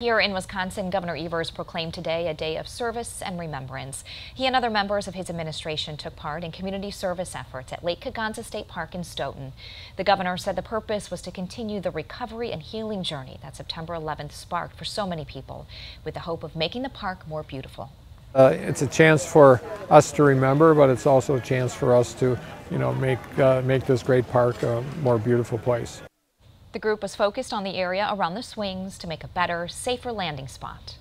Here in Wisconsin, Governor Evers proclaimed today a day of service and remembrance. He and other members of his administration took part in community service efforts at Lake Kegonsa State Park in Stoughton. The governor said the purpose was to continue the recovery and healing journey that September 11th sparked for so many people, with the hope of making the park more beautiful. Uh, it's a chance for us to remember, but it's also a chance for us to, you know, make uh, make this great park a more beautiful place. The group was focused on the area around the swings to make a better, safer landing spot.